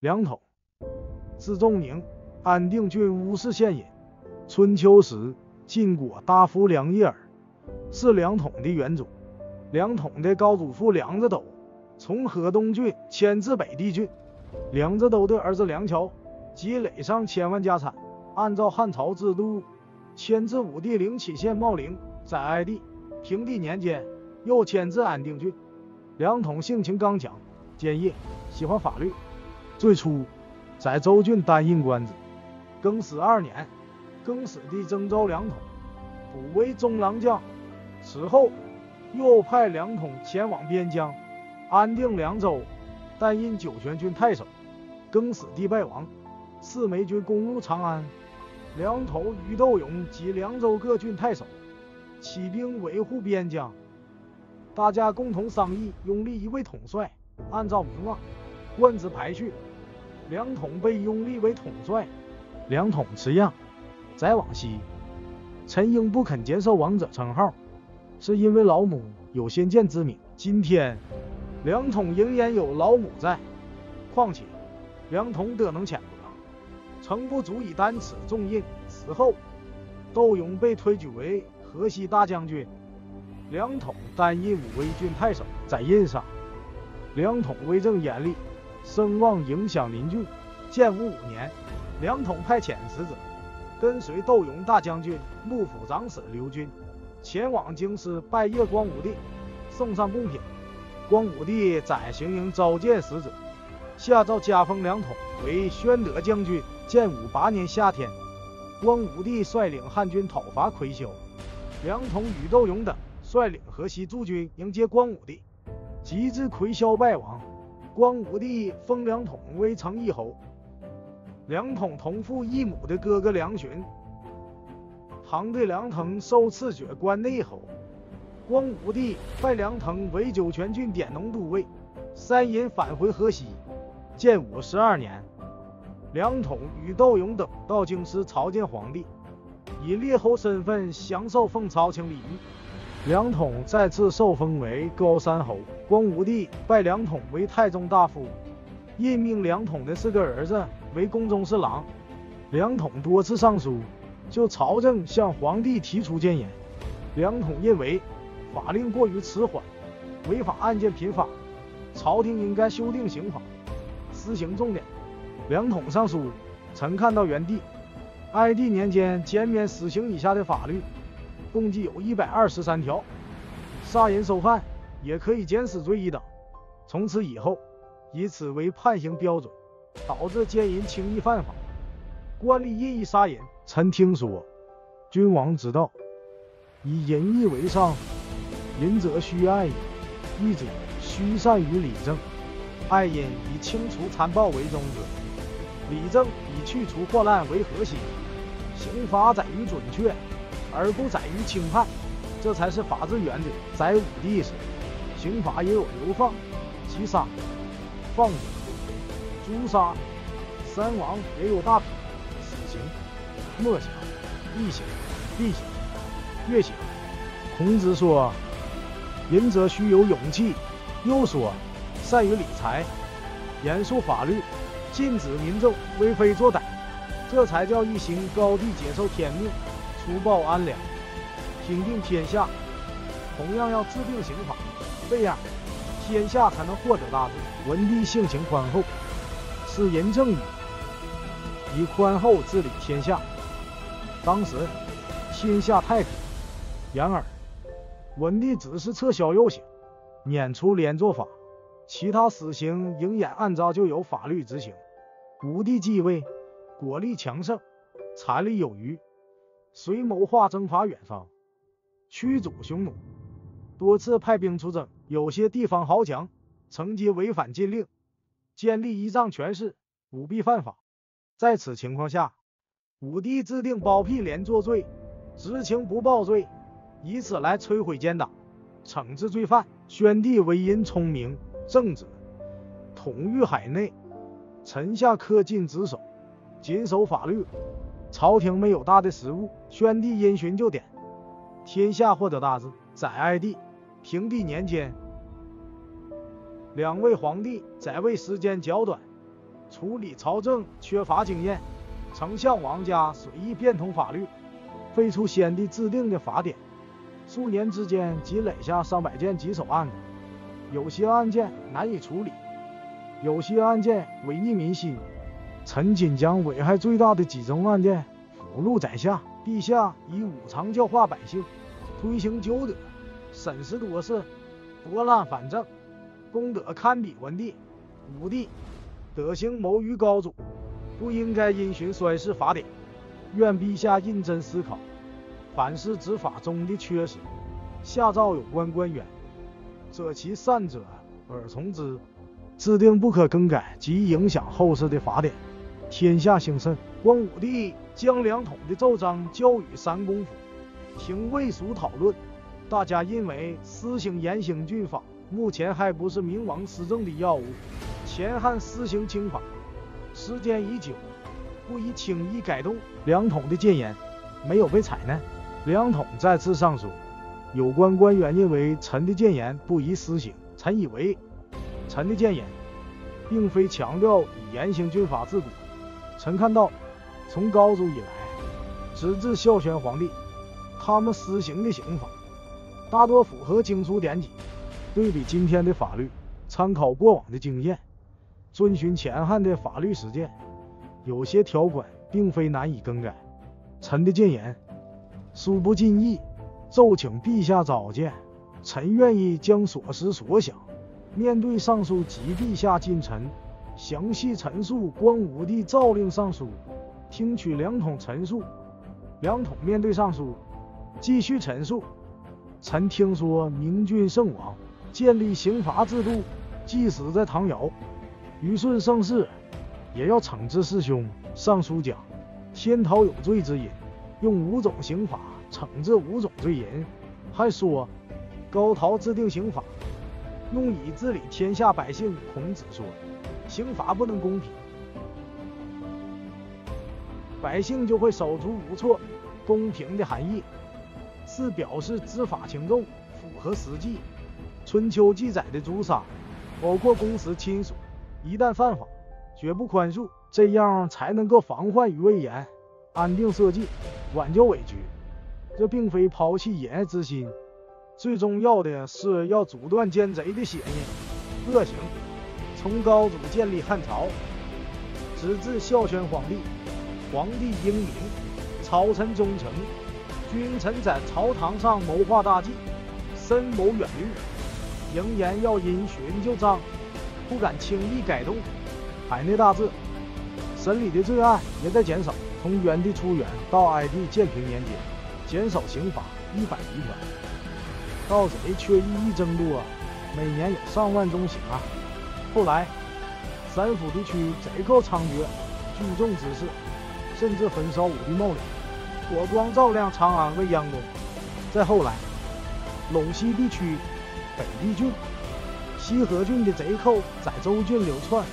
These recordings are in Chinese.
梁统，字仲宁，安定郡乌氏县人。春秋时晋国大夫梁叶耳，是梁统的远祖。梁统的高祖父梁子斗，从河东郡迁至北地郡。梁子斗的儿子梁桥，积累上千万家产，按照汉朝制度，迁至武帝陵杞县茂陵，在哀帝平帝年间，又迁至安定郡。梁统性情刚强，坚毅，喜欢法律。最初在州郡担任官职，更始二年，更始帝征召梁统，补为中郎将。此后又派梁统前往边疆，安定凉州，担任酒泉郡太守。更始帝败亡，四枚军攻入长安，梁统与窦勇及凉州各郡太守起兵维护边疆，大家共同商议拥立一位统帅，按照名望、官职排序。梁统被拥立为统帅，梁统辞让。再往昔，陈英不肯接受王者称号，是因为老母有先见之明。今天，梁统仍然有老母在，况且梁统德能浅薄，诚不足以担此重任。此后，窦勇被推举为河西大将军，梁统担任武威郡太守。在任上，梁统为政严厉。声望影响邻郡。建武五年，梁统派遣使者，跟随窦勇大将军、幕府长史刘军，前往京师拜谒光武帝，送上贡品。光武帝在行营召见使者，下诏加封梁统为宣德将军。建武八年夏天，光武帝率领汉军讨伐魁嚣，梁统与窦勇等率领河西驻军迎接光武帝，及至魁嚣败亡。光武帝封梁统为成义侯，梁统同父异母的哥哥梁询，唐对梁腾受赐爵关内侯。光武帝拜梁腾为酒泉郡典农都尉，三人返回河西。建武十二年，梁统与窦勇等到京师朝见皇帝，以列侯身份享受奉朝廷礼遇。梁统再次受封为高山侯。光武帝拜梁统为太中大夫，任命梁统的四个儿子为宫中侍郎。梁统多次上书，就朝政向皇帝提出谏言。梁统认为法令过于迟缓，违法案件频发，朝廷应该修订刑法，施行重点。梁统上书曾看到元帝、哀帝年间减免死刑以下的法律。共计有一百二十三条，杀人受犯也可以减死罪一等。从此以后，以此为判刑标准，导致奸淫轻易犯法，官吏任意杀人。臣听说，君王之道，以仁义为上，仁者须爱也，义者须善于理政。爱人以清除残暴为宗旨，理政以去除祸乱为核心。刑罚在于准确。而不在于轻判，这才是法治原则。在武帝时，刑法也有流放、击杀、放逐、诛杀；三王也有大批死刑、墨刑、异刑、厉刑、月刑。孔子说：“仁者须有勇气。”又说：“善于理财，严肃法律，禁止民众为非作歹，这才叫一行高地接受天命。”除暴安良，平定天下，同样要制定刑法，这样天下才能获得大治。文帝性情宽厚，是仁政，以宽厚治理天下。当时天下太平，然而文帝只是撤销右刑，免除连坐法，其他死刑仍然按照旧有法律执行。武帝继位，国力强盛，财力有余。遂谋划征伐远方，驱逐匈奴，多次派兵出征。有些地方豪强乘机违反禁令，建立依仗权势，舞弊犯法。在此情况下，武帝制定包庇连坐罪、知情不报罪，以此来摧毁奸党，惩治罪犯。宣帝为人聪明正直，统御海内，臣下恪尽职守，谨守法律。朝廷没有大的失误，宣帝因循就典，天下获得大治。在哀帝、平帝年间，两位皇帝在位时间较短，处理朝政缺乏经验，丞相王家随意变通法律，废除先帝制定的法典，数年之间积累下上百件棘手案子。有些案件难以处理，有些案件违逆民心。陈金将危害最大的几宗案件俘录在下，陛下以五常教化百姓，推行九德，审时度势，拨乱反正，功德堪比文帝、武帝。德行谋于高祖，不应该因循衰世法典。愿陛下认真思考，反思执法中的缺失，下诏有关官员，择其善者而从之，制定不可更改及影响后世的法典。天下兴盛，光武帝将两统的奏章交予三公府，听魏蜀讨论。大家认为施行严刑峻法，目前还不是明王施政的要务。前汉施行轻法，时间已久，不宜轻易改动。两统的谏言没有被采纳，两统再次上书，有关官员认为臣的谏言不宜施行。臣以为，臣的谏言并非强调以严刑峻法治国。臣看到，从高祖以来，直至孝宣皇帝，他们施行的刑法大多符合经书典籍。对比今天的法律，参考过往的经验，遵循前汉的法律实践，有些条款并非难以更改。臣的谏言殊不尽意，奏请陛下召见。臣愿意将所思所想，面对上书及陛下近臣。详细陈述光武帝诏令上书，听取两统陈述。两统面对上书，继续陈述：臣听说明君圣王建立刑罚制度，即使在唐尧、虞舜盛世，也要惩治弑兄。上书讲，天讨有罪之人，用五种刑罚惩治五种罪人。还说，高陶制定刑法，用以治理天下百姓。孔子说。刑罚不能公平，百姓就会手足无措。公平的含义是表示执法轻重，符合实际。春秋记载的诛杀，包括公私亲属，一旦犯法，绝不宽恕，这样才能够防患于未然，安定社稷，挽救委屈。这并非抛弃仁爱之心，最重要的是要阻断奸贼的血念、恶行。从高祖建立汉朝，直至孝宣皇帝，皇帝英明，朝臣忠诚，君臣在朝堂上谋划大计，深谋远虑，仍然要因循旧章，不敢轻易改动。海内大治，审理的罪案也在减少。从元帝初元到哀帝建平年间，减少刑罚一百余条，盗贼却日益增多，每年有上万宗刑案。后来，三府地区贼寇猖獗，聚众滋事，甚至焚烧武帝墓陵，火光照亮长安未央宫。再后来，陇西地区北地郡、西河郡的贼寇在州郡流窜，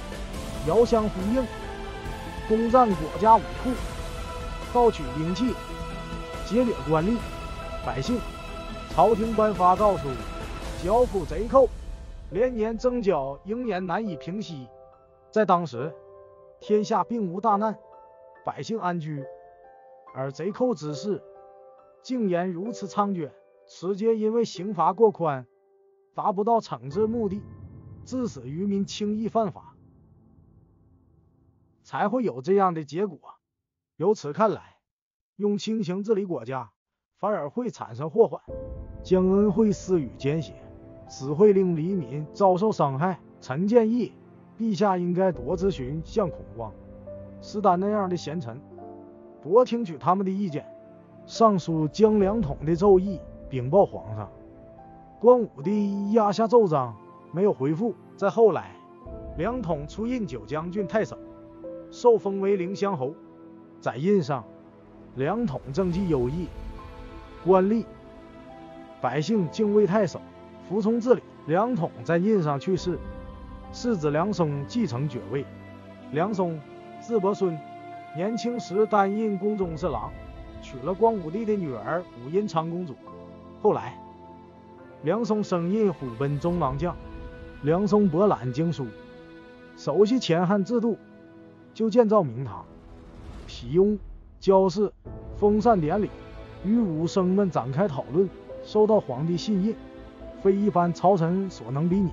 遥相呼应，攻占国家武库，盗取兵器，劫掠官吏、百姓。朝廷颁发诏书，剿捕贼寇。连年征剿，仍然难以平息。在当时，天下并无大难，百姓安居，而贼寇之事竟然如此猖獗。此皆因为刑罚过宽，达不到惩治目的，致使渔民轻易犯法，才会有这样的结果。由此看来，用轻刑治理国家，反而会产生祸患，将恩惠施予奸邪。只会令黎民遭受伤害。臣建议，陛下应该多咨询像孔光、石丹那样的贤臣，多听取他们的意见。尚书将两统的奏议禀报皇上。光武帝压下奏章，没有回复。再后来，两统出任九江郡太守，受封为凌乡侯。在印上，两统政绩优异，官吏百姓敬畏太守。服从治理。梁统在印上去世，世子梁松继承爵位。梁松字伯孙，年轻时担任宫中侍郎，娶了光武帝的女儿武阴长公主。后来，梁松升任虎贲中郎将。梁松博览经书，熟悉前汉制度，就建造明堂，批用教士封禅典礼，与武生们展开讨论，受到皇帝信任，非一般朝臣所能比拟。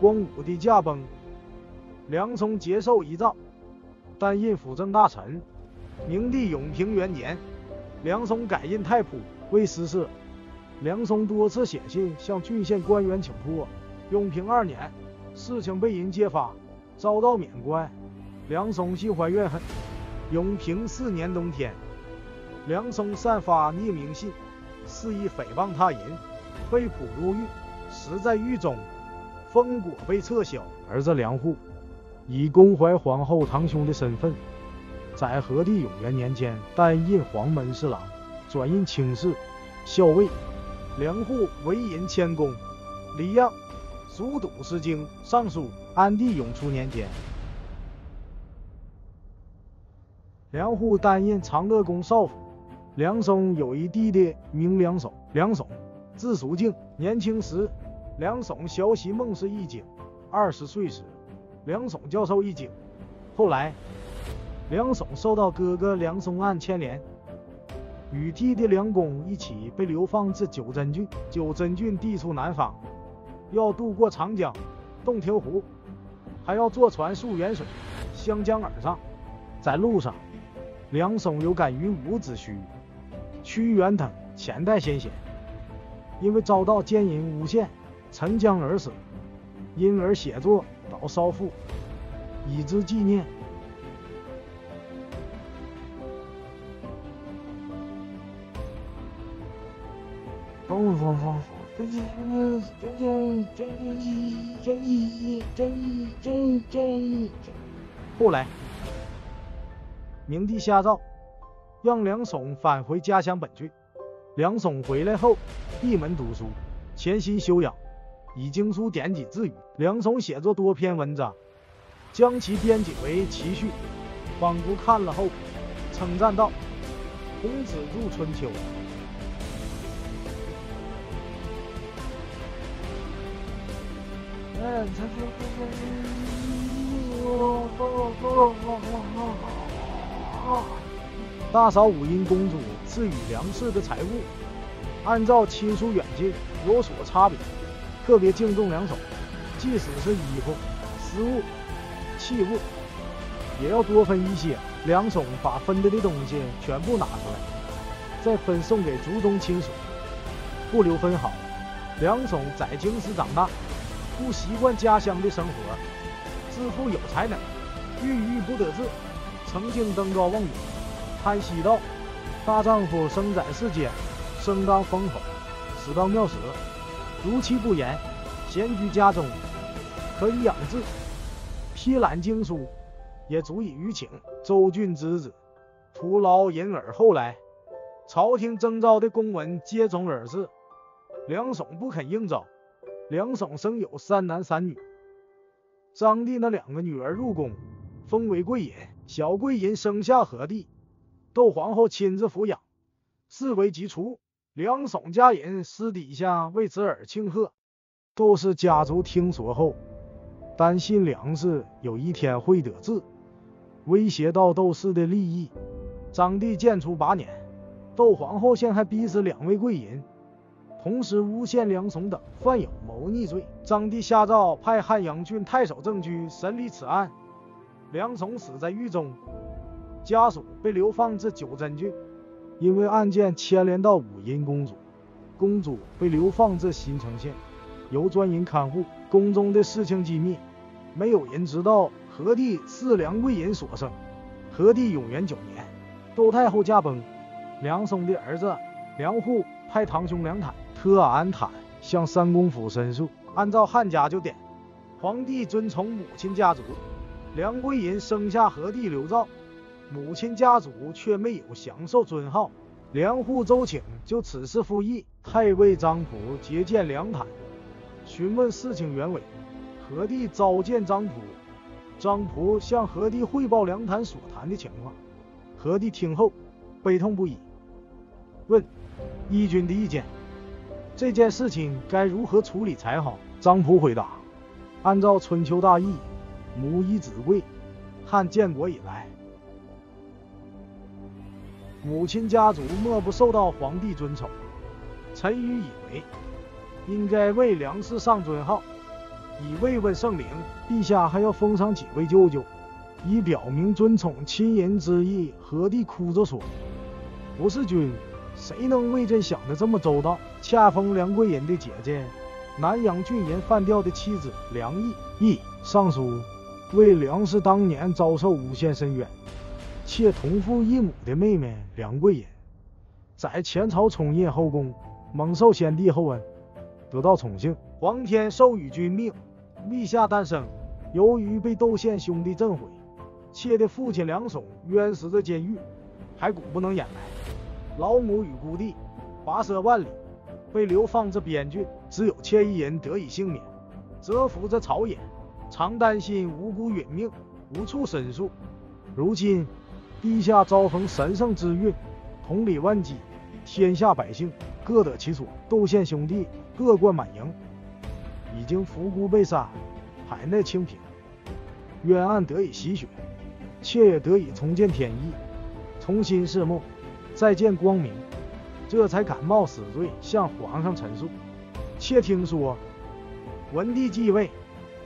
光武帝驾崩，梁松接受遗诏，担任辅政大臣。明帝永平元年，梁松改任太仆，为司事。梁松多次写信向郡县官员请托。永平二年，事情被人揭发，遭到免官。梁松心怀怨恨。永平四年冬天，梁松散发匿名信，肆意诽谤他人，被捕入狱，死在狱中。封果被撤销。儿子梁户以恭怀皇后堂兄的身份。在和帝永元年间，担任黄门侍郎，转任卿士、校尉。梁户为人谦恭礼让，熟读诗经、尚书。安帝永初年间，梁户担任长乐宫少府。梁松有一弟弟名梁守，梁守字叔敬。年轻时，梁耸学习孟氏易经。二十岁时，梁耸教授易经。后来。梁耸受到哥哥梁松案牵连，与弟弟梁公一起被流放至九真郡。九真郡地处南方，要渡过长江、洞庭湖，还要坐船溯源水，湘江而上。在路上，梁耸有感于伍子胥，屈原等前代先贤，因为遭到奸淫诬陷，沉江而死，因而写作《岛烧赋》，以之纪念。真真真真真真真真真真真后来，明帝下诏，让梁耸返回家乡本郡。梁耸回来后，闭门读书，潜心修养，以经书典籍自娱。梁耸写作多篇文章，将其编辑为《奇序》。方姑看了后，称赞道：“孔子著《春秋》。”大嫂五音公主赐予梁氏的财物，按照亲疏远近有所差别，特别敬重梁总，即使是衣服、食物、器物，也要多分一些。梁总把分得的东西全部拿出来，再分送给族中亲属，不留分毫。梁总在京师长大。不习惯家乡的生活，自负有才能，郁郁不得志，曾经登高望远，叹息道：“大丈夫生在世间，生当风口，死当庙舍。如其不言，闲居家中，可以养志，批览经书，也足以娱情。”周郡之子，徒劳隐耳。后来，朝廷征召的公文接踵而至，梁耸不肯应召。梁耸生有三男三女，张帝那两个女儿入宫，封为贵人。小贵人生下何帝，窦皇后亲自抚养，视为己出。梁耸家人私底下为此而庆贺。窦氏家族听说后，担心梁氏有一天会得志，威胁到窦氏的利益。张帝建初八年，窦皇后陷害逼死两位贵人。同时诬陷梁耸等犯有谋逆罪，张帝下诏派汉阳郡太守郑居审理此案。梁耸死在狱中，家属被流放至九真郡。因为案件牵连到武英公主，公主被流放至新城县，由专人看护。宫中的事情机密，没有人知道。何帝是梁贵人所生。何帝永元九年，窦太后驾崩，梁松的儿子梁护派堂兄梁坦。特安坦向三公府申诉，按照汉家旧典，皇帝尊崇母亲家族。梁贵人生下何帝刘肇，母亲家族却没有享受尊号。梁户周请就此事复议，太尉张仆接见梁坦，询问事情原委。何帝召见张仆，张仆向何帝汇报梁坦所谈的情况。何帝听后悲痛不已，问义军的意见。这件事情该如何处理才好？张仆回答：“按照春秋大义，母以子贵，汉建国以来，母亲家族莫不受到皇帝尊崇。陈馀以为，应该为梁氏上尊号，以慰问圣灵。陛下还要封上几位舅舅，以表明尊崇亲人之意。何帝哭着说：“不是君，谁能为朕想的这么周到？恰封梁贵人的姐姐，南阳郡人范调的妻子梁毅。毅上书为梁氏当年遭受诬陷深冤，妾同父异母的妹妹梁贵人，在前朝充任后宫。”蒙受先帝厚恩，得到宠幸，皇天授予君命，立下诞生。由于被窦宪兄弟震毁，妾的父亲梁松冤死在监狱，还骨不能掩埋。老母与孤弟跋涉万里，被流放至边郡，只有妾一人得以幸免。蛰伏在朝野，常担心无辜殒命，无处申诉。如今陛下遭逢神圣之运，统理万机，天下百姓。各得其所，窦宪兄弟各冠满盈，已经伏孤被杀，海内清平，冤案得以洗雪，妾也得以重见天意，重新视梦，再见光明，这才敢冒死罪向皇上陈述。妾听说，文帝继位，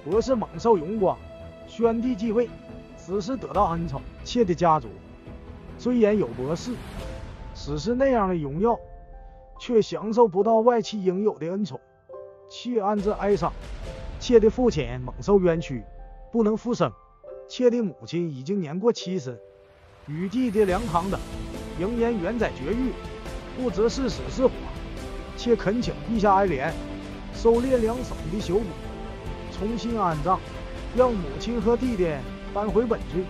国事猛受荣光；宣帝继位，此事得到恩宠。妾的家族虽然有博士，只是那样的荣耀。却享受不到外戚应有的恩宠，妾暗自哀伤。妾的父亲猛受冤屈，不能复生；妾的母亲已经年过七十，与弟弟梁唐等仍然远在绝域，不知是死是活。妾恳请陛下哀怜，收敛两省的朽骨，重新安葬，让母亲和弟弟搬回本郡。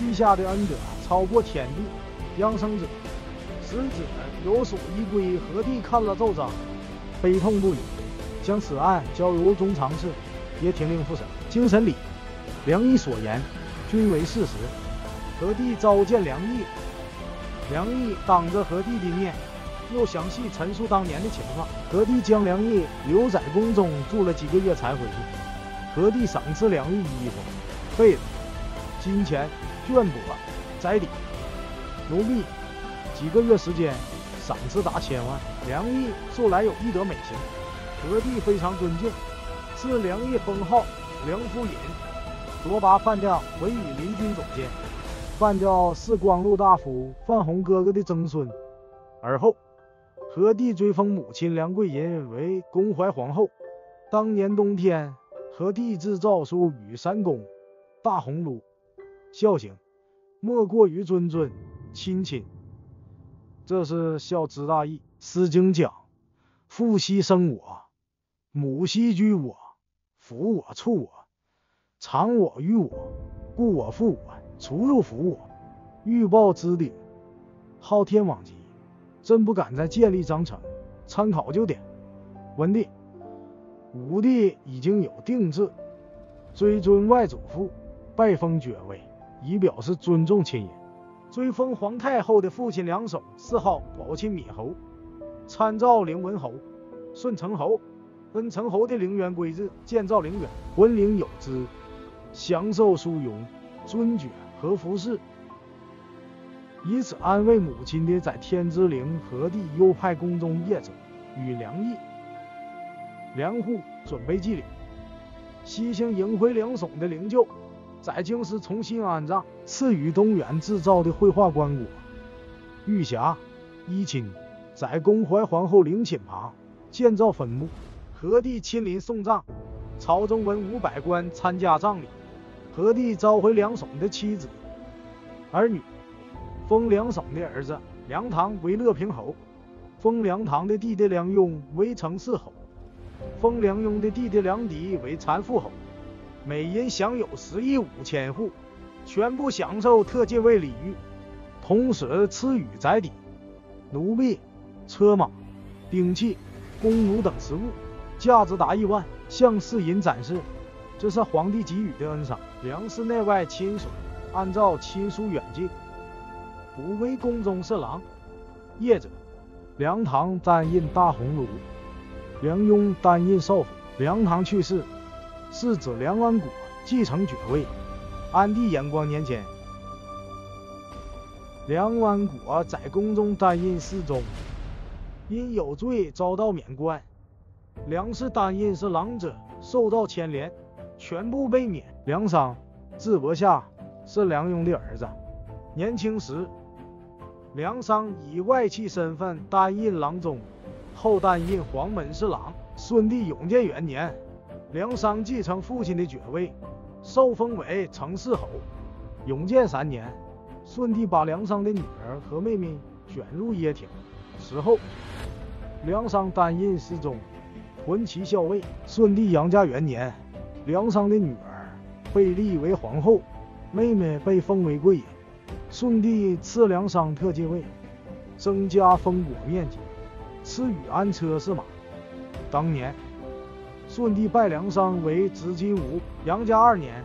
陛下的恩德超过天地，养生者。使子有所依归，何帝看了奏章，悲痛不已，将此案交由中常侍也廷令复审。经审理，梁毅所言均为事实。何帝召见梁毅，梁毅当着何帝的面，又详细陈述当年的情况。何帝将梁毅留在宫中住了几个月才回去。何帝赏赐梁毅衣服、被子、金钱、绢帛、宅邸、奴婢。几个月时间，赏赐达千万。梁毅素来有一德美行，何帝非常尊敬，赐梁毅封号梁夫尹，卓拔范调为羽林军总监。范调是光禄大夫范宏哥哥的曾孙。而后，何帝追封母亲梁贵人为恭怀皇后。当年冬天，何帝制诏书与三公大鸿胪孝行，莫过于尊尊亲亲。这是孝之大义。《诗经》讲：“父兮生我，母兮居我，抚我，畜我，长我，育我，故我负我，出入服我，欲报之鼎，昊天罔极。朕不敢再建立章程，参考就点。文帝、武帝已经有定制，追尊外祖父，拜封爵位，以表示尊重亲人。”追封皇太后的父亲梁首，谥号宝钦敏侯，参照灵文侯、顺成侯、恩成侯的陵园规制建造陵园，婚陵有之，享受殊荣、尊爵和服饰，以此安慰母亲的在天之灵。和帝又派宫中业者与梁毅、梁户准备祭礼，西行迎回梁耸的灵柩。在京师重新安葬，赐予东原制造的绘画棺椁。玉匣、衣亲在恭怀皇后陵寝旁建造坟墓。何帝亲临送葬，朝中文武百官参加葬礼。何帝召回梁耸的妻子、儿女，封梁耸的儿子梁唐为乐平侯，封梁唐的弟弟梁雍为成嗣侯，封梁雍的弟弟梁迪为禅父侯。每人享有十亿五千户，全部享受特进位礼遇，同时赐予宅邸、奴婢、车马、兵器、弓弩等食物，价值达亿万，向世人展示，这是皇帝给予的恩赏。梁氏内外亲属按照亲疏远近，不为宫中侍郎。业者，梁唐担任大鸿胪，梁雍担任少府。梁唐去世。是指梁安国继承爵位，安帝延光年间，梁安国在宫中担任侍中，因有罪遭到免官。梁氏担任是郎者，受到牵连，全部被免。梁商，字伯夏，是梁雍的儿子。年轻时，梁商以外戚身份担任郎中，后担任黄门侍郎。顺帝永建元年，梁商继承父亲的爵位，受封为成事侯。永建三年，顺帝把梁商的女儿和妹妹选入掖庭。死后，梁商担任侍中，屯骑校尉。顺帝杨家元年，梁商的女儿被立为皇后，妹妹被封为贵人。顺帝赐梁商特进位，增加封国面积，赐予安车驷马。当年，舜帝拜梁商为执金吾。杨家二年，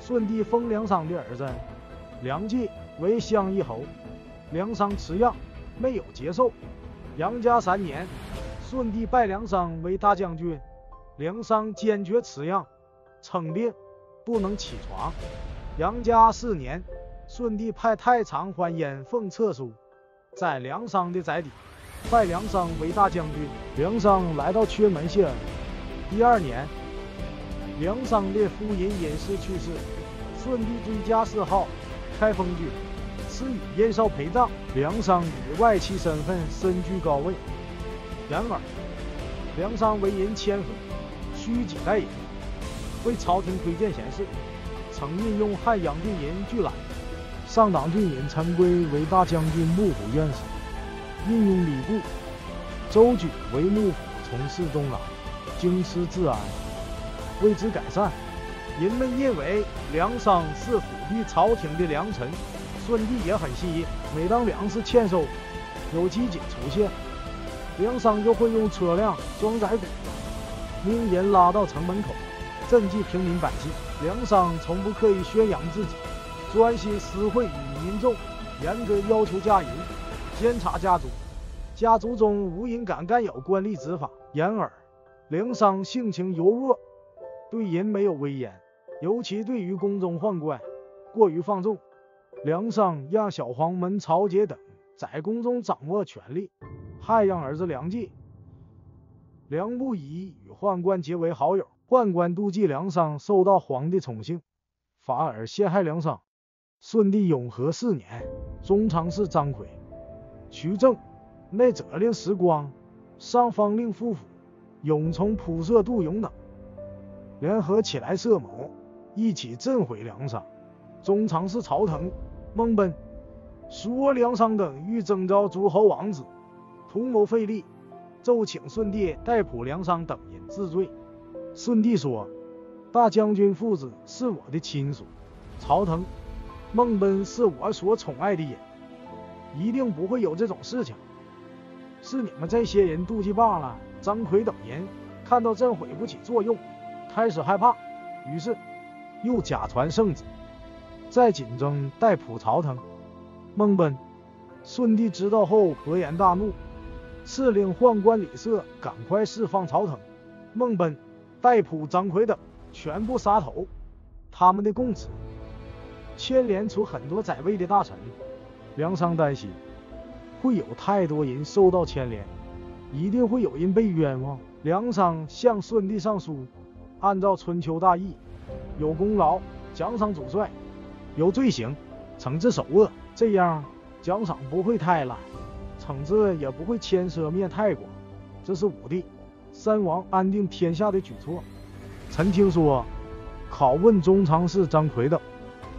舜帝封梁商的儿子梁冀为襄邑侯。梁商辞让，没有接受。杨家三年，舜帝拜梁商为大将军。梁商坚决辞让，称病不能起床。杨家四年，舜帝派太常桓燕奉册书，在梁商的宅邸。拜梁商为大将军。梁商来到阙门谢恩。第二年，梁商的夫人尹氏去世，舜帝追加谥号，开封君，赐予燕少陪葬。梁商以外戚身份身居高位。然而，梁商为人谦和，虚己待人，为朝廷推荐贤士，曾任用汉阳郡人巨览、上党郡人陈规为大将军、幕府院士。运用礼部，周举为幕府从事中郎，京师治安，为之改善。人们认为梁商是辅弼朝廷的良臣，舜帝也很信任。每当粮食欠收，有饥馑出现，梁商就会用车辆装载谷子，命人拉到城门口，赈济平民百姓。梁商从不刻意宣扬自己，专心私会与民众，严格要求家人。监察家族，家族中无人敢干扰官吏执法。然而，梁商性情柔弱，对人没有威严，尤其对于宫中宦官过于放纵。梁商让小黄门曹节等在宫中掌握权力，还让儿子梁冀、梁不疑与宦官结为好友。宦官妒忌梁商受到皇帝宠幸，反而陷害梁商。顺帝永和四年，中常侍张奎。徐正、内责令时光、上方令夫妇、永从铺设杜永等联合起来设谋，一起震毁梁商。中常侍曹腾、孟贲、说梁商等欲征召诸侯王子，图谋费力，奏请舜帝代普梁商等人治罪。舜帝说：“大将军父子是我的亲属，曹腾、孟贲是我所宠爱的人。”一定不会有这种事情，是你们这些人妒忌罢了。张奎等人看到朕悔不起作用，开始害怕，于是又假传圣旨，在锦州代普曹腾、孟贲。舜帝知道后勃然大怒，赐令宦官李瑟赶快释放曹腾、孟贲、代普、张奎等，全部杀头。他们的供词牵连出很多在位的大臣。梁商担心会有太多人受到牵连，一定会有人被冤枉。梁商向舜帝上书，按照春秋大义，有功劳奖赏主帅，有罪行惩治首恶，这样奖赏不会太滥，惩治也不会牵涉面太广。这是武帝、三王安定天下的举措。臣听说，拷问中常侍张奎等，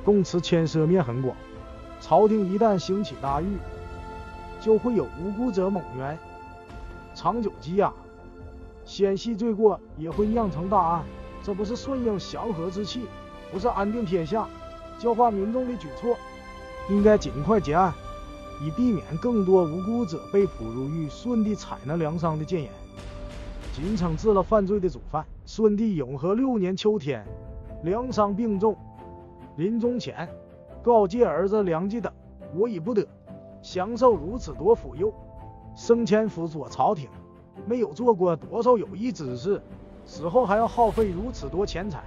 供词牵涉面很广。朝廷一旦兴起大狱，就会有无辜者蒙冤，长久积压，纤细罪过也会酿成大案。这不是顺应祥和之气，不是安定天下、教化民众的举措，应该尽快结案，以避免更多无辜者被捕入狱。顺帝采纳梁商的谏言，仅惩治了犯罪的主犯。顺帝永和六年秋天，梁商病重，临终前。告诫儿子梁冀等：“我已不得享受如此多福佑，生前辅佐朝廷，没有做过多少有益之事，死后还要耗费如此多钱财，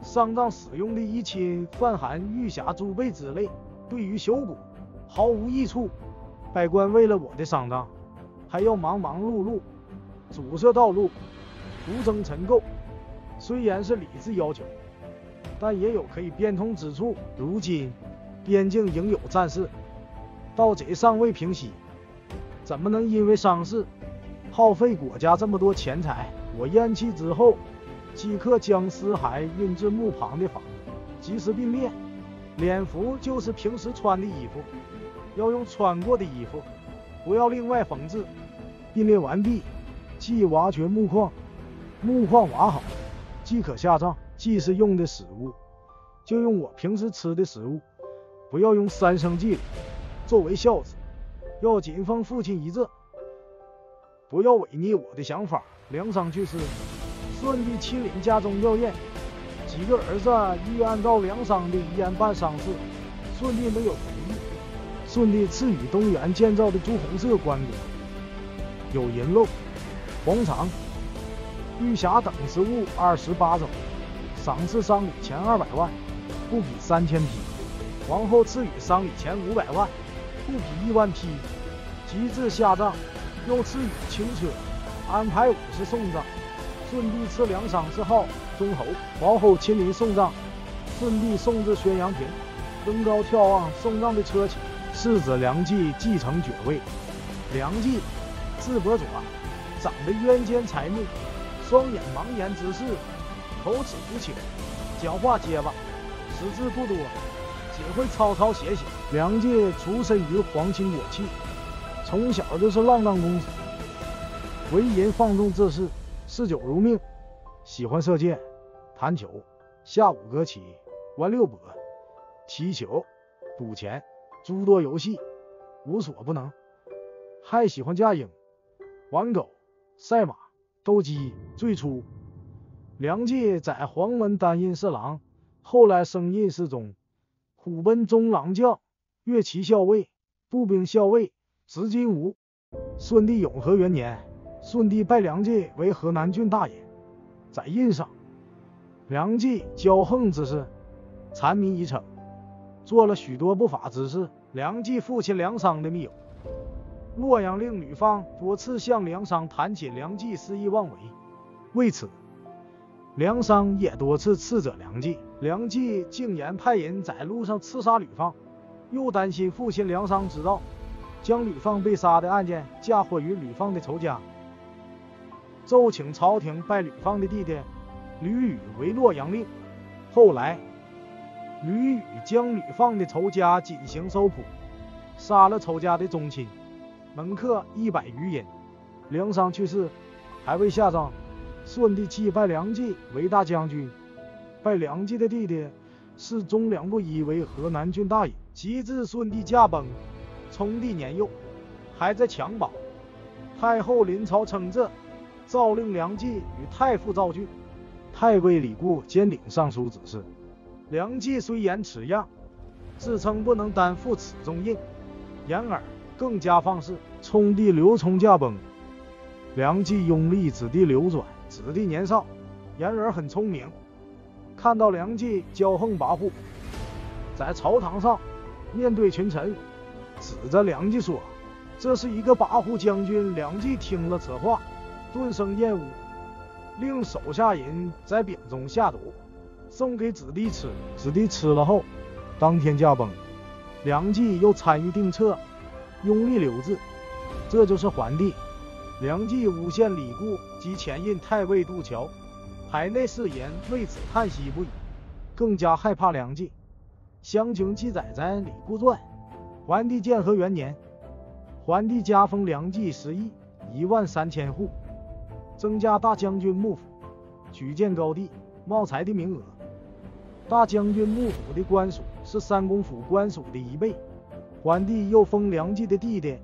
丧葬使用的仪器泛含玉匣、珠贝之类，对于修骨毫无益处。百官为了我的丧葬，还要忙忙碌碌，阻塞道路，徒增尘垢。虽然是理智要求，但也有可以变通之处。如今边境仍有战事，盗贼尚未平息，怎么能因为丧事耗费国家这么多钱财？我咽气之后。即刻将尸骸运至墓旁的房，及时并列。殓服就是平时穿的衣服，要用穿过的衣服，不要另外缝制。并列完毕，即挖掘木框，木框挖好，即可下葬。祭祀用的食物，就用我平时吃的食物，不要用三生祭。作为孝子，要谨奉父亲遗志，不要违逆我的想法。梁商去世。舜帝亲临家中吊唁，几个儿子欲按照梁商的遗言办丧事，舜帝没有同意。舜帝赐予东园建造的朱红色棺椁，有银漏、黄肠、玉匣等实物二十八种，赏赐丧礼钱二百万，布匹三千匹。皇后赐予丧礼钱五百万，布匹一万匹。及至下葬，又赐予轻车，安排武士送葬。舜帝赐梁商谥号忠侯，皇后亲临送葬。舜帝送至宣阳亭，登高眺望送葬的车骑，世子梁冀继承爵位。梁冀，字伯卓，长得渊肩才目，双眼盲眼之势，口齿不清，讲话结巴，识字不多，只会抄抄写写。梁冀出身于皇亲国戚，从小就是浪荡公子，为人放纵自事。嗜酒如命，喜欢射箭、弹球、下五格棋、玩六博、踢球、赌钱，诸多游戏无所不能。还喜欢驾鹰、玩狗、赛马、斗鸡。最初，梁冀在黄门担任侍郎，后来升任侍中，虎贲中郎将、乐骑校尉、步兵校尉，执金吾。顺帝永和元年。舜帝拜梁冀为河南郡大尹，在印上，梁冀骄横之事，残民已逞，做了许多不法之事。梁冀父亲梁商的密友洛阳令吕方多次向梁商谈起梁冀肆意妄为，为此，梁商也多次斥责梁冀。梁冀竟然派人在路上刺杀吕方，又担心父亲梁商知道，将吕方被杀的案件嫁祸于吕方的仇家。奏请朝廷拜吕方的弟弟吕宇为洛阳令。后来，吕宇将吕方的仇家进行搜捕，杀了仇家的宗亲、门客一百余人。梁商去世，还未下葬。舜帝祭拜梁冀为大将军，拜梁冀的弟弟是忠良不一为河南郡大尹。及至舜帝驾崩，冲帝年幼，还在襁褓，太后临朝称制。诏令梁冀与太傅赵俊、太尉李固兼领尚书指事。梁冀虽言此样，自称不能担负此重任，然而更加放肆。冲帝刘琮驾崩，梁冀拥立子弟刘转，子弟年少，然而很聪明。看到梁冀骄横跋扈，在朝堂上面对群臣，指着梁冀说：“这是一个跋扈将军。”梁冀听了此话。顿生厌恶，令手下人在饼中下毒，送给子弟吃。子弟吃了后，当天驾崩。梁冀又参与定策，拥立刘志，这就是桓帝。梁冀诬陷李固及前任太尉杜桥，海内士人为此叹息不已，更加害怕梁冀。详情记载在《李固传》。桓帝建和元年，桓帝加封梁冀十邑，一万三千户。增加大将军幕府、举荐高帝、茂才的名额。大将军幕府的官署是三公府官署的一倍。桓帝又封梁冀的弟弟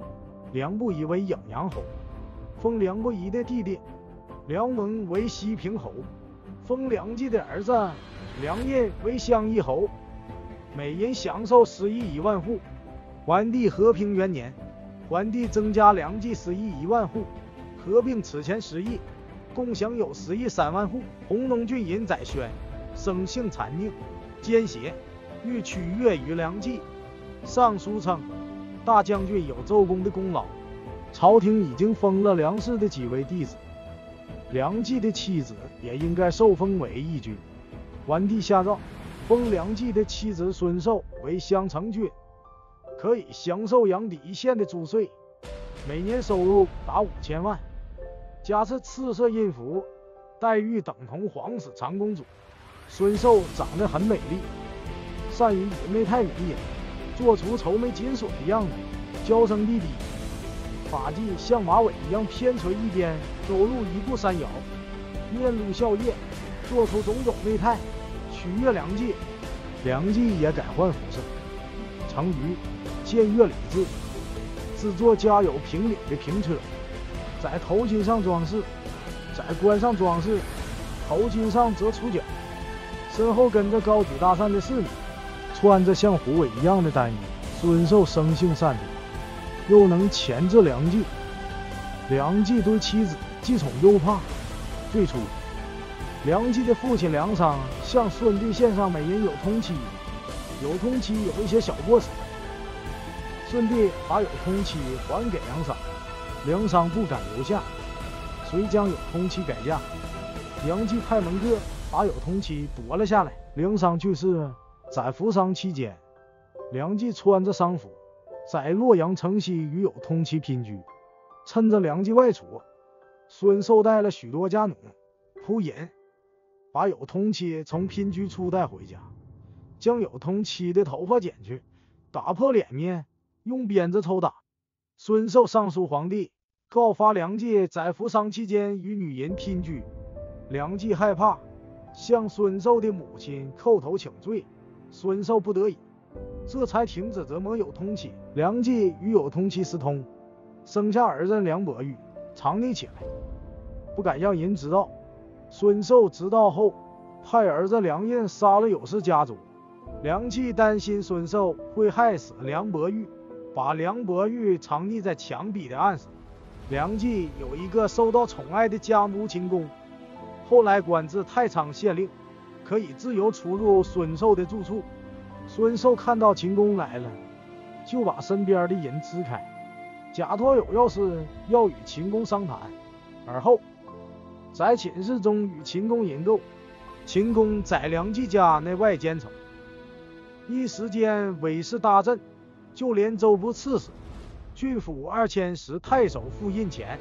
梁不疑为颍阳侯，封梁不疑的弟弟梁蒙为西平侯，封梁冀的儿子梁胤为襄邑侯，每人享受十邑一万户。桓帝和平元年，桓帝增加梁冀十邑一万户。合并此前十亿，共享有十亿三万户。弘农郡尹载轩生性残佞、奸邪，欲取悦于梁冀。上书称，大将军有奏功的功劳，朝廷已经封了梁氏的几位弟子，梁冀的妻子也应该受封为义军。桓帝下诏，封梁冀的妻子孙寿为襄城君，可以享受阳底一线的租税，每年收入达五千万，加赐赤色印符，待遇等同皇室长公主。孙寿长得很美丽，善于与媚态迷人，做出愁眉紧锁的样子，娇声低低，发髻像马尾一样偏垂一边，走路一步三摇，面露笑靥，做出种种媚态，取悦梁冀。梁冀也改换服饰，成于僭越礼制，制作家有平顶的平车，在头巾上装饰，在冠上装饰，头巾上则出角。身后跟着高举大扇的侍女，穿着像狐尾一样的单衣。孙寿生性善妒，又能钳制梁冀。梁冀对妻子既宠又怕。最初，梁冀的父亲梁商向孙弟献上美人有通妻，有通妻有一些小过失，孙弟把有通妻还给梁商，梁商不敢留下，遂将有通妻改嫁。梁冀派门客。把有通妻夺了下来。梁商去世，在服丧期间，梁冀穿着丧服，在洛阳城西与有通妻姘居。趁着梁冀外出，孙寿带了许多家奴仆人，把有通妻从姘居处带回家，将有通妻的头发剪去，打破脸面，用鞭子抽打。孙寿上书皇帝，告发梁冀在服丧期间与女人姘居。梁冀害怕。向孙寿的母亲叩头请罪，孙寿不得已，这才停止折磨有通妻。梁冀与有通妻私通，生下儿子梁伯玉，藏匿起来，不敢让人知道。孙寿知道后，派儿子梁印杀了有氏家族。梁冀担心孙寿会害死梁伯玉，把梁伯玉藏匿在墙壁的暗室。梁冀有一个受到宠爱的家奴秦公。后来官至太仓县令，可以自由出入孙寿的住处。孙寿看到秦公来了，就把身边的人支开，假托有要事要与秦公商谈。而后在寝室中与秦公饮斗，秦公在梁冀家内外奸丑，一时间威势大振，就连州部刺史、郡府二千石太守傅印前，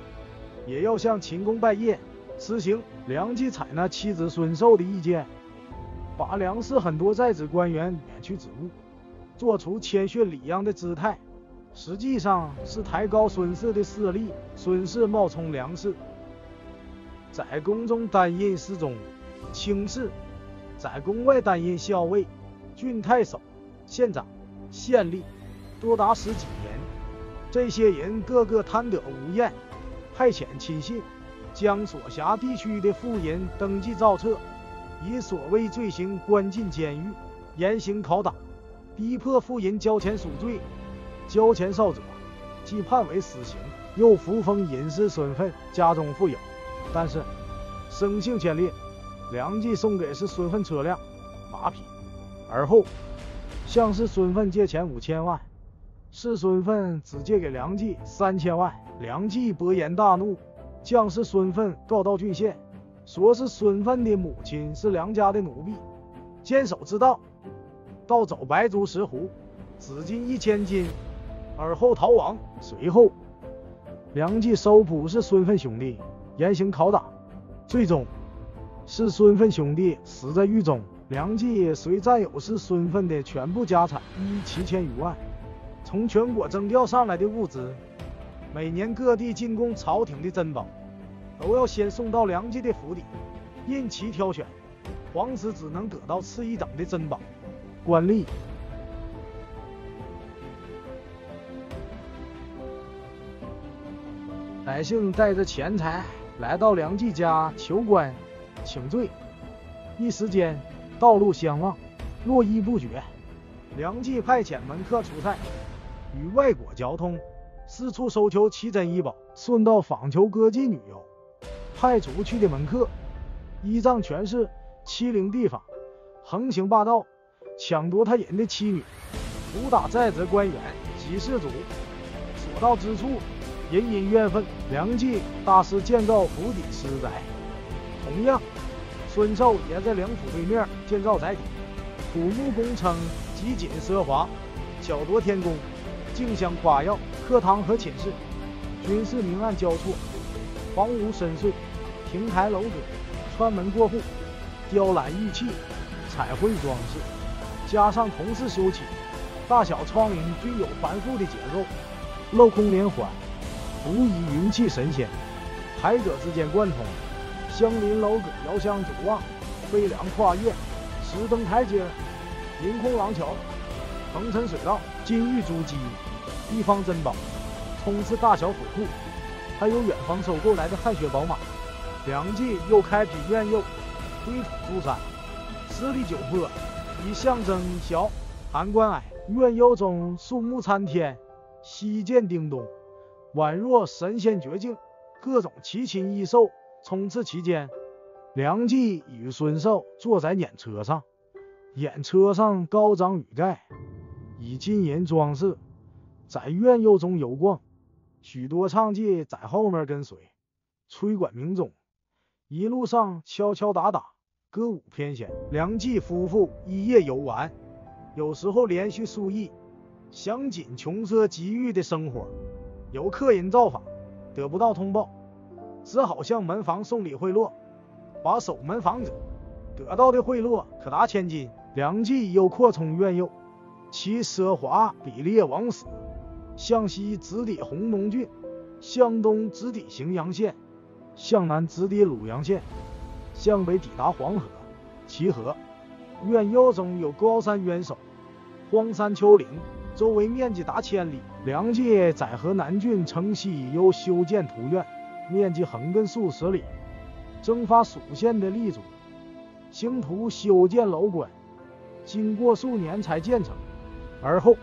也要向秦公拜谒。实行梁冀采纳妻子孙寿的意见，把梁氏很多在职官员免去职务，做出谦逊礼让的姿态，实际上是抬高孙氏的势力。孙氏冒充梁氏，在宫中担任侍中、卿士，在宫外担任校尉、郡太守、县长、县吏，多达十几人。这些人个个贪得无厌，派遣亲信。将所辖地区的富人登记造册，以所谓罪行关进监狱，严刑拷打，逼迫富人交钱赎罪。交钱少者，即判为死刑。又扶封隐士身份，家中富有，但是生性奸劣。梁冀送给是孙奋车辆、马匹，而后向是孙奋借钱五千万，是孙奋只借给梁冀三千万。梁冀勃然大怒。将是孙奋告到郡县，说是孙奋的母亲是梁家的奴婢，监守自盗，盗走白珠石斛，紫金一千斤，而后逃亡。随后，梁冀收捕是孙奋兄弟，严刑拷打，最终是孙奋兄弟死在狱中。梁冀随占有是孙奋的全部家产一七千余万，从全国征调上来的物资。每年各地进贡朝廷的珍宝，都要先送到梁冀的府邸，任其挑选。皇子只能得到次一等的珍宝。官吏百姓带着钱财来到梁冀家求官请罪，一时间道路相望，络绎不绝。梁冀派遣门客出塞，与外国交通。四处搜求奇珍异宝，顺道访求歌妓女优。派出去的门客，依仗权势欺凌地方，横行霸道，抢夺他人的妻女，毒打在职官员及士卒，所到之处，人人怨愤。梁冀大师建造府邸私宅，同样，孙寿也在梁府对面建造宅邸，土木工程极尽奢华，巧夺天工，竞相夸耀。课堂和寝室，军事明暗交错，房屋深邃，亭台楼阁，穿门过户，雕栏玉砌，彩绘装饰，加上同时修葺，大小窗棂均有繁复的结构，镂空连环，足以云气神仙。台阁之间贯通，相邻楼阁遥相阻望，飞梁跨越，石灯台阶，凌空廊桥，横陈水道，金玉珠玑。一方珍宝，充斥大小府库，还有远方收购来的汗血宝马。梁冀又开辟苑囿，推土筑山，十里九坡，以象征小寒关隘。苑囿中树木参天，溪涧叮咚，宛若神仙绝境，各种奇禽异兽充斥其间。梁冀与孙寿坐在辇车上，辇车上高张羽盖，以金银装饰。在院囿中游逛，许多娼妓在后面跟随，吹管鸣钟，一路上敲敲打打，歌舞翩跹。梁冀夫妇一夜游玩，有时候连续数亿，享尽穷奢极欲的生活。有客人造访，得不到通报，只好向门房送礼贿赂，把守门房者得到的贿赂可达千金。梁冀又扩充院囿，其奢华比列王死。向西直抵红龙郡，向东直抵荥阳县，向南直抵鲁阳县，向北抵达黄河、齐河。苑囿中有高山渊守，荒山丘陵，周围面积达千里。梁冀在河南郡城西又修建图院，面积横亘数十里，征发蜀县的立足。兴图修建楼观，经过数年才建成，而后。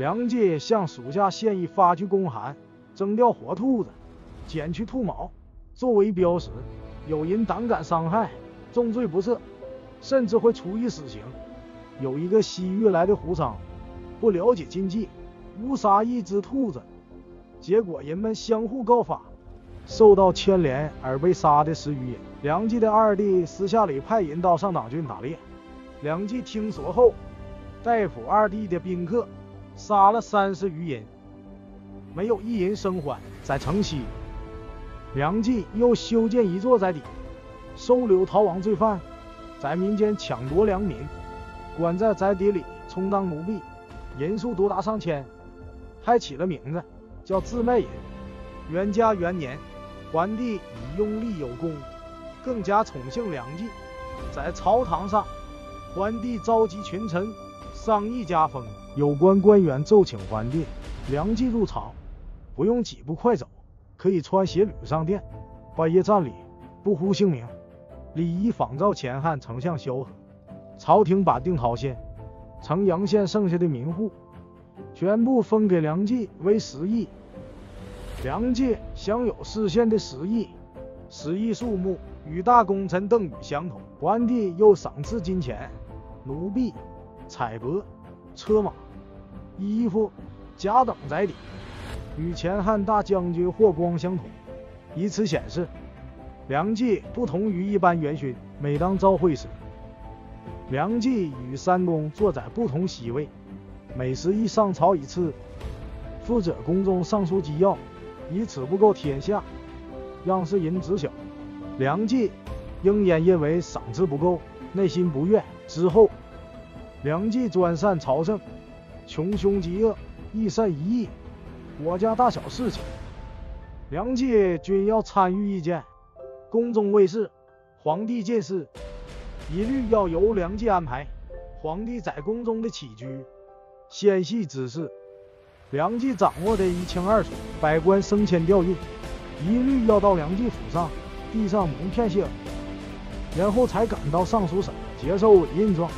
梁冀向属下献议发去公函，征调活兔子，剪去兔毛，作为标识。有人胆敢伤害，重罪不赦，甚至会处以死刑。有一个西域来的胡商，不了解禁忌，误杀一只兔子，结果人们相互告发，受到牵连而被杀的十余人。梁冀的二弟私下里派人到上党郡打猎，梁冀听说后，逮捕二弟的宾客。杀了三十余人，没有一人生还。在城西，梁冀又修建一座宅邸，收留逃亡罪犯，在民间抢夺良民，关在宅邸里充当奴婢，人数多达上千，还起了名字叫自卖人。元嘉元年，桓帝以拥立有功，更加宠幸梁冀。在朝堂上，桓帝召集群臣商议加封。有关官员奏请桓帝，梁冀入朝，不用几步快走，可以穿鞋履上殿，半夜站礼，不呼姓名，礼仪仿照前汉丞相萧何。朝廷把定陶县、城阳县剩下的民户，全部分给梁冀为十亿。梁冀享有市县的十亿，十亿数目与大功臣邓禹相同。桓帝又赏赐金钱、奴婢、彩帛。车马、衣服、甲等载体，与前汉大将军霍光相同，以此显示梁冀不同于一般元勋。每当召会时，梁冀与三公坐在不同席位，每时一上朝一次，负责宫中尚书机要，以此不够天下，让世人知晓。梁冀应焉因为赏赐不够，内心不悦，之后。梁冀专擅朝政，穷凶极恶，一善一义，国家大小事情，梁冀均要参与意见。宫中卫士、皇帝进士，一律要由梁冀安排。皇帝在宫中的起居、纤细之事，梁冀掌握的一清二楚。百官升迁调任，一律要到梁冀府上递上名片谢，然后才赶到尚书省接受委任状。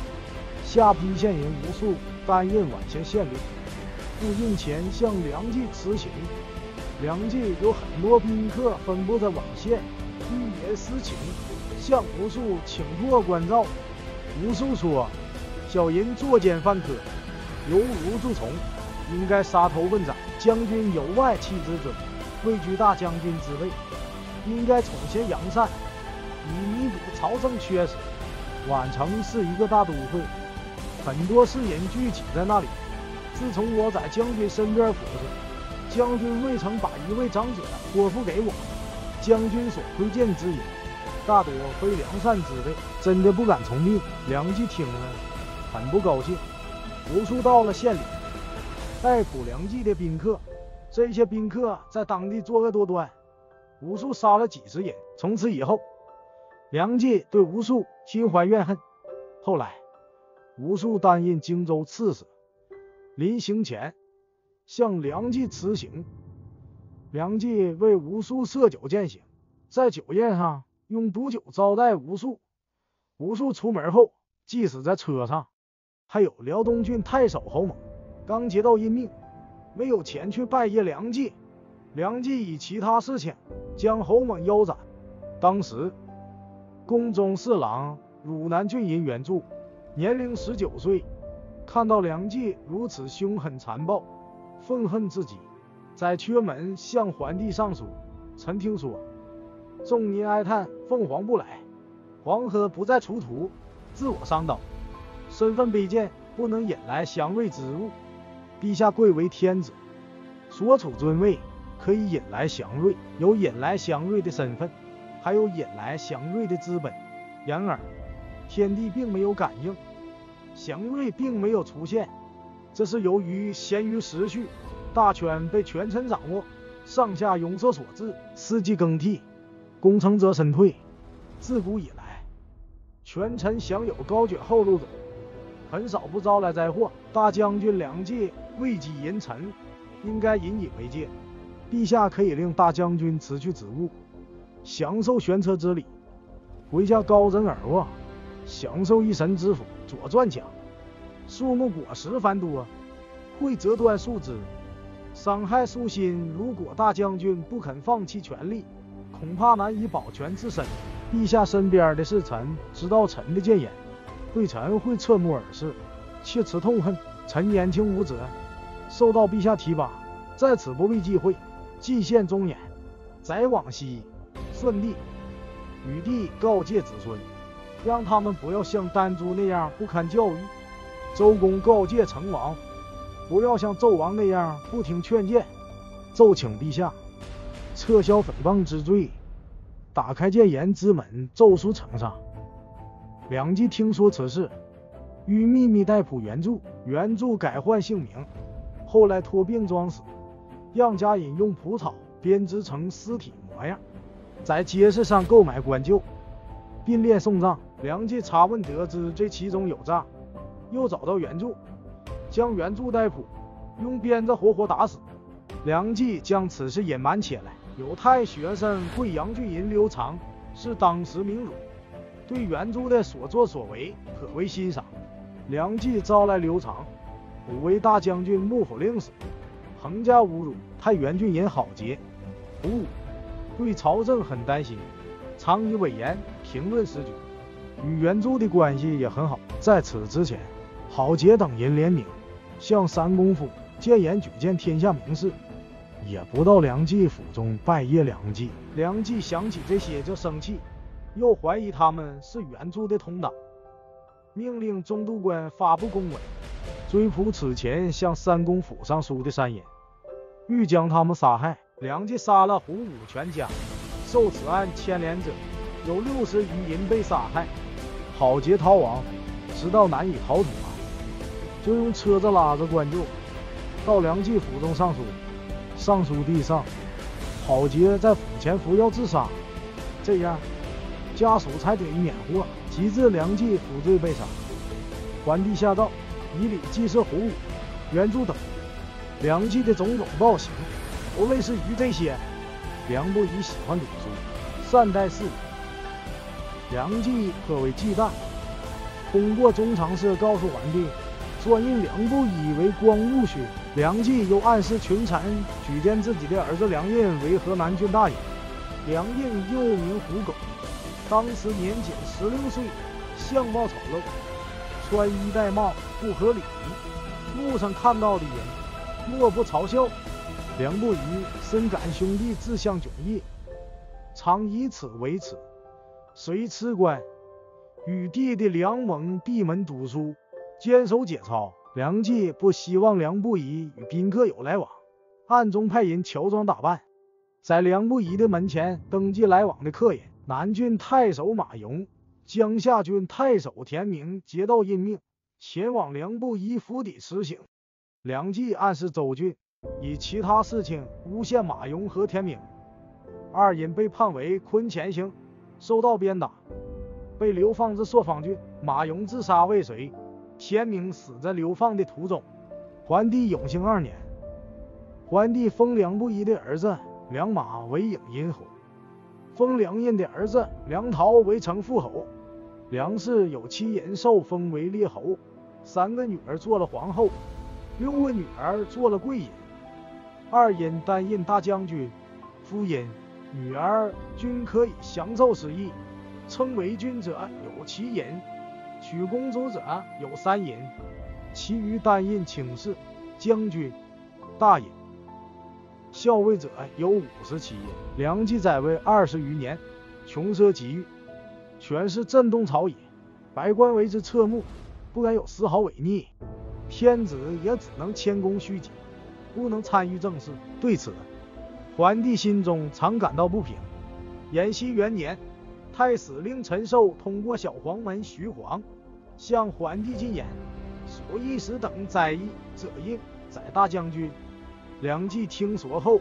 下邳县人无数担任宛县县令，赴印前向梁冀辞行。梁冀有很多宾客分布在宛县，一言私情，向吴数请过关照。吴素说：“小人作奸犯科，有辱蛀虫，应该杀头问斩。将军有外戚之尊，位居大将军之位，应该宠贤扬善，以弥补朝政缺失。宛城是一个大都会，很多士人聚集在那里。自从我在将军身边服侍，将军未曾把一位长者托付给我。将军所推荐之人，大多非良善之辈，真的不敢从命。梁冀听了，很不高兴。吴数到了县里，逮捕梁冀的宾客，这些宾客在当地作恶多端，吴数杀了几十人。从此以后，梁冀对吴数心怀怨恨。后来，吴数担任荆州刺史，临行前向梁冀辞行。梁冀为吴数设酒饯行，在酒宴上用毒酒招待吴数。吴数出门后，即死在车上。还有辽东郡太守侯猛，刚接到任命，没有前去拜谒梁冀。梁冀以其他事情将侯猛腰斩。当时，宫中侍郎汝南郡人袁著，年龄十九岁，看到梁冀如此凶狠残暴，愤恨至极。在阙门向桓帝上书，臣听说众民哀叹凤凰不来，黄河不再出图，自我伤刀，身份卑贱，不能引来祥瑞之物。陛下贵为天子，所处尊位可以引来祥瑞，有引来祥瑞的身份，还有引来祥瑞的资本。然而天地并没有感应，祥瑞并没有出现，这是由于咸于时序。大权被权臣掌握，上下拥塞所致，四季更替，功成则身退。自古以来，权臣享有高爵厚禄者，很少不招来灾祸。大将军梁冀位极人臣，应该引以为戒。陛下可以令大将军辞去职务，享受玄车之礼，回家高枕而卧，享受一神之福。《左传》讲，树木果实繁多，会折断树枝。伤害树心，如果大将军不肯放弃权力，恐怕难以保全自身。陛下身边的侍臣知道臣的谏言，对臣会侧目而视，切齿痛恨。臣年轻无责，受到陛下提拔，在此不必忌讳，进献忠言。载往昔，舜帝、禹帝告诫子孙，让他们不要像丹朱那样不堪教育；周公告诫成王。不要像纣王那样不听劝谏，奏请陛下撤销诽谤之罪，打开谏言之门，奏书呈上。梁冀听说此事，欲秘密逮捕袁著，袁著改换姓名，后来托病装死，让家人用蒲草编织成尸体模样，在街市上购买棺柩，并列送葬。梁冀查问得知这其中有诈，又找到袁著。将原著逮捕，用鞭子活活打死。梁冀将此事隐瞒起来。有太学生贵阳郡人刘长是当时名儒，对原著的所作所为颇为欣赏。梁冀招来刘长，补为大将军、幕府令史，横加侮辱。太原郡人郝杰、胡武对朝政很担心，常以委言评论时局，与原著的关系也很好。在此之前，郝杰等人联名。向三公府谏言举荐天下名士，也不到梁冀府中拜谒梁冀。梁冀想起这些就生气，又怀疑他们是原著的同党，命令中都官发布公文，追捕此前向三公府上书的三人，欲将他们杀害。梁冀杀了胡武全家，受此案牵连者有六十余人被杀害。郝杰逃亡，直到难以逃脱。就用车子拉着棺柩到梁冀府中上书，上书递上，郝杰在府前服药自杀，这样家属才得以免祸。及至梁冀服罪被杀，桓帝下诏以礼祭祀胡武、袁著等。梁冀的种种暴行，都类似于这些。梁不疑喜欢读书，善待士。梁冀颇为忌惮，通过中常侍告诉桓帝。专任梁不以为光禄勋，梁冀又暗示群臣举荐自己的儿子梁任为河南郡大尹。梁任又名胡狗，当时年仅十六岁，相貌丑陋，穿衣戴帽不合礼仪，路上看到的人莫不嘲笑。梁不疑深感兄弟志向迥异，常以此为耻。随辞官，与弟弟梁猛闭门读书，坚守节操。梁冀不希望梁不疑与宾客有来往，暗中派人乔装打扮，在梁不疑的门前登记来往的客人。南郡太守马颙、江夏郡太守田明接到任命，前往梁不疑府邸辞行。梁冀暗示周俊。以其他事情诬陷马颙和田明，二人被判为坤前刑，受到鞭打，被流放至朔方郡。马颙自杀未遂，田明死在流放的途中。桓帝永兴二年，桓帝封梁不疑的儿子梁马为颍阴侯，封梁印的儿子梁陶为城父侯。梁氏有七人受封为列侯，三个女儿做了皇后，六个女儿做了贵人。二人担任大将军，夫人、女儿均可以享受此意。称为君者有七人，娶公主者有三人，其余单印卿士、将军、大尹、校尉者有五十七人。梁冀在位二十余年，穷奢极欲，权势震动朝野，百官为之侧目，不敢有丝毫违逆。天子也只能谦恭虚己。不能参与政事，对此，桓帝心中常感到不平。延熙元年，太史令陈寿通过小黄门徐晃向桓帝进言：所一时等灾异者应宰大将军。梁冀听说后，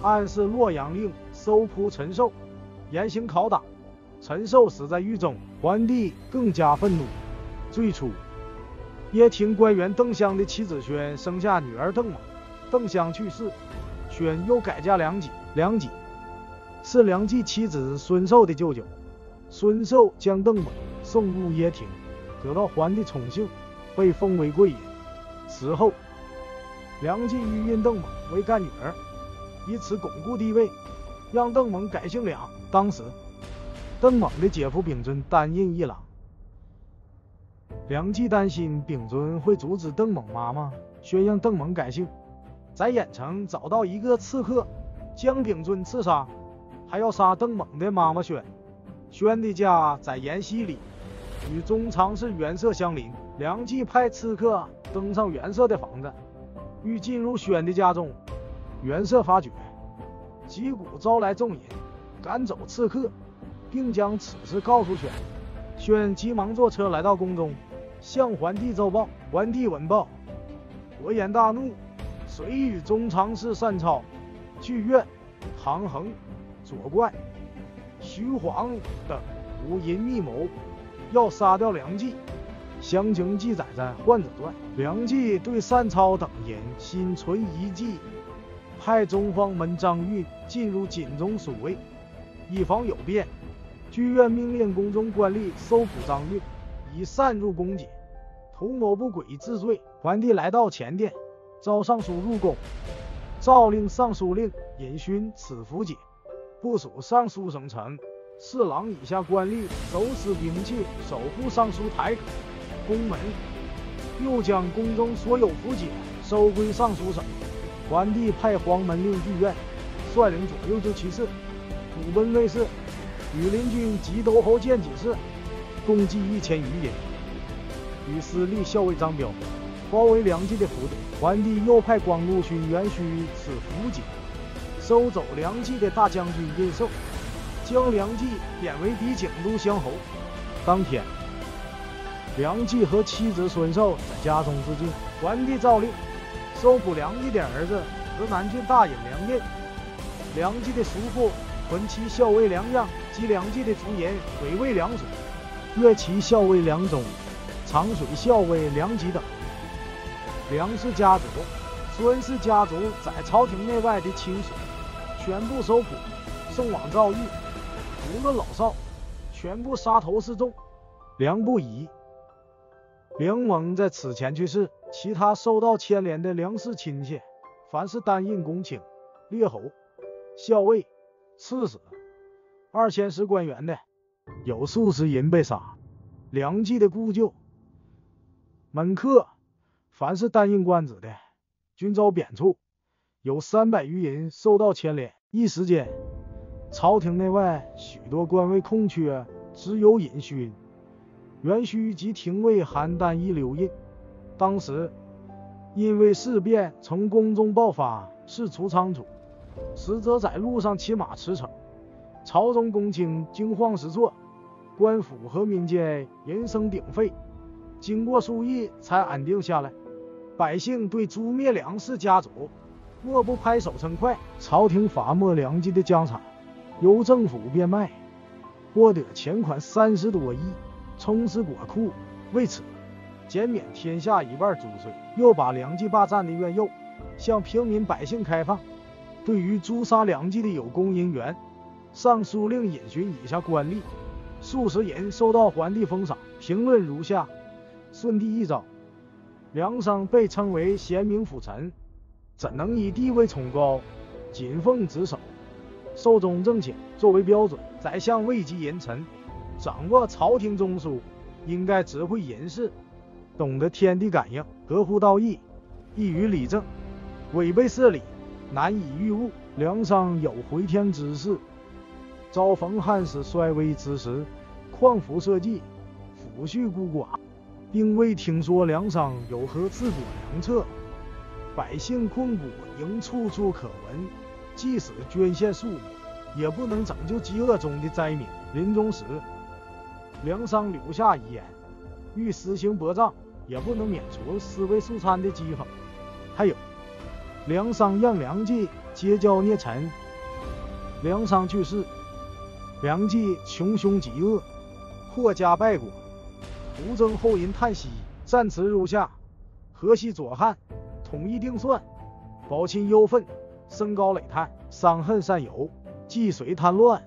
暗示洛阳令收捕陈寿，严刑拷打。陈寿死在狱中，桓帝更加愤怒。最初，掖庭官员邓襄的妻子宣生下女儿邓猛。邓襄去世，宣又改嫁梁冀。梁冀是梁冀妻子孙寿的舅舅。孙寿将邓猛送入掖庭，得到桓帝宠幸，被封为贵人。此后，梁冀欲认邓猛为干女儿，以此巩固地位，让邓猛改姓梁。当时，邓猛的姐夫秉尊担任一郎。梁冀担心秉尊会阻止邓猛妈妈宣让邓猛改姓。在郾城找到一个刺客，将秉尊刺杀，还要杀邓猛的妈妈宣。宣的家在延禧里，与中常侍袁绍相邻。梁冀派刺客登上袁绍的房子，欲进入宣的家中。袁绍发觉，击鼓招来众人，赶走刺客，并将此事告诉宣。宣急忙坐车来到宫中，向桓帝奏报。桓帝闻报，勃然大怒。遂与中常侍单超、剧院、唐衡、左冠、徐晃等五人密谋，要杀掉梁冀。详情记载在《宦子传》。梁冀对单超等人心存疑忌，派中方门张运进入锦中守卫，以防有变。剧院命令宫中官吏搜捕张运，以擅入宫解，图谋不轨治罪。桓帝来到前殿。召尚书入宫，诏令尚书令尹勋此符解。部署尚书省丞、侍郎以下官吏手持兵器守护尚书台阁、宫门，又将宫中所有符解收归尚书省。桓帝派黄门令剧院率领左右就骑士虎贲卫士羽林军及都侯见己事，共计一千余人，与司隶校尉张彪。包围梁冀的府邸，桓帝又派光禄勋元须赐符节，收走梁冀的大将军印寿，将梁冀贬为敌景都乡侯。当天，梁冀和妻子孙寿在家中自尽。桓帝诏令收捕梁冀的儿子河南郡大尹梁印，梁冀的叔父屯骑校尉梁让及梁冀的族人委卫梁属、乐骑校尉梁忠、长水校尉梁吉等。梁氏家族、孙氏家族在朝廷内外的亲属全部收捕，送往诏狱，无论老少，全部杀头示众。梁不疑、梁蒙在此前去世，其他受到牵连的梁氏亲戚，凡是担任公卿、列侯、校尉、刺史、二千石官员的，有数十人被杀。梁冀的故旧。门客凡是担任官职的，均遭贬黜，有三百余人受到牵连。一时间，朝廷内外许多官位空缺，只有尹勋。元须及廷尉邯郸一留印。当时因为事变从宫中爆发，事出仓促，使者在路上骑马驰骋，朝中公卿惊慌失措，官府和民间人声鼎沸。经过数日，才安定下来。百姓对诛灭梁氏家族，莫不拍手称快。朝廷罚没梁冀的疆产，由政府变卖，获得钱款三十多亿。充实国库，为此减免天下一半租税，又把梁冀霸占的院囿向平民百姓开放。对于诛杀梁冀的有功人员，尚书令引寻以下官吏数十人受到皇帝封赏。评论如下：顺帝一招，梁商被称为贤明辅臣，怎能以地位崇高、谨奉职守、寿终正寝作为标准？宰相位极人臣。掌握朝廷中枢，应该指挥人事，懂得天地感应，合乎道义，易于理政，违背事理，难以御物。梁商有回天之势，遭逢汉室衰微之时，匡扶社稷，抚恤孤寡，并未听说梁商有何治国良策。百姓困苦，仍处处可闻。即使捐献数目，也不能拯救饥饿中的灾民。临终时。梁商留下遗言，欲实行薄葬，也不能免除尸位素餐的讥讽。还有，梁商让梁冀结交孽臣。梁商去世，梁冀穷凶极恶，破家败国，徒增后人叹息。战词如下：河西左汉，统一定算，保亲忧愤，升高累叹，伤恨善尤，既随贪乱。